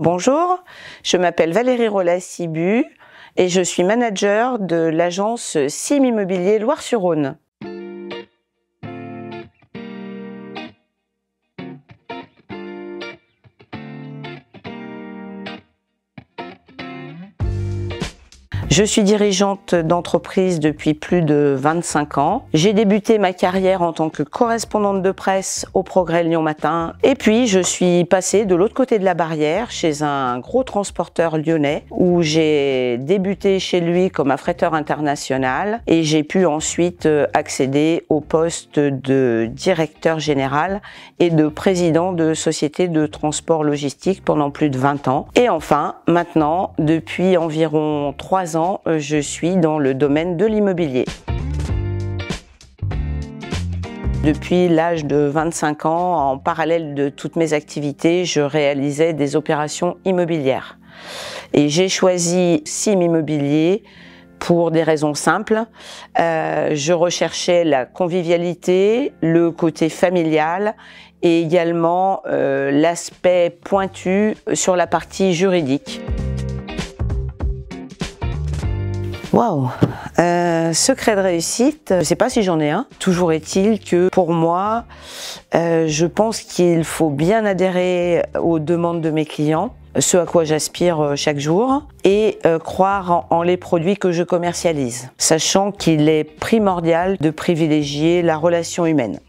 Bonjour, je m'appelle Valérie Rolla-Sibu et je suis manager de l'agence Sim Immobilier Loire-sur-Rhône. Je suis dirigeante d'entreprise depuis plus de 25 ans. J'ai débuté ma carrière en tant que correspondante de presse au Progrès Lyon Matin. Et puis, je suis passée de l'autre côté de la barrière chez un gros transporteur lyonnais où j'ai débuté chez lui comme affréteur international et j'ai pu ensuite euh, accéder au poste de directeur général et de président de société de transport logistique pendant plus de 20 ans. Et enfin, maintenant, depuis environ 3 ans, euh, je suis dans le domaine de l'immobilier. Depuis l'âge de 25 ans, en parallèle de toutes mes activités, je réalisais des opérations immobilières. Et j'ai choisi Sim Immobilier pour des raisons simples. Euh, je recherchais la convivialité, le côté familial et également euh, l'aspect pointu sur la partie juridique. Waouh euh, Secret de réussite, je ne sais pas si j'en ai un. Toujours est-il que pour moi, euh, je pense qu'il faut bien adhérer aux demandes de mes clients, ce à quoi j'aspire euh, chaque jour, et croire en les produits que je commercialise, sachant qu'il est primordial de privilégier la relation humaine.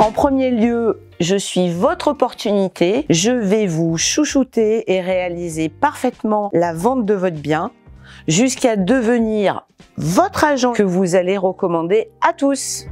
En premier lieu, je suis votre opportunité. Je vais vous chouchouter et réaliser parfaitement la vente de votre bien jusqu'à devenir votre agent que vous allez recommander à tous.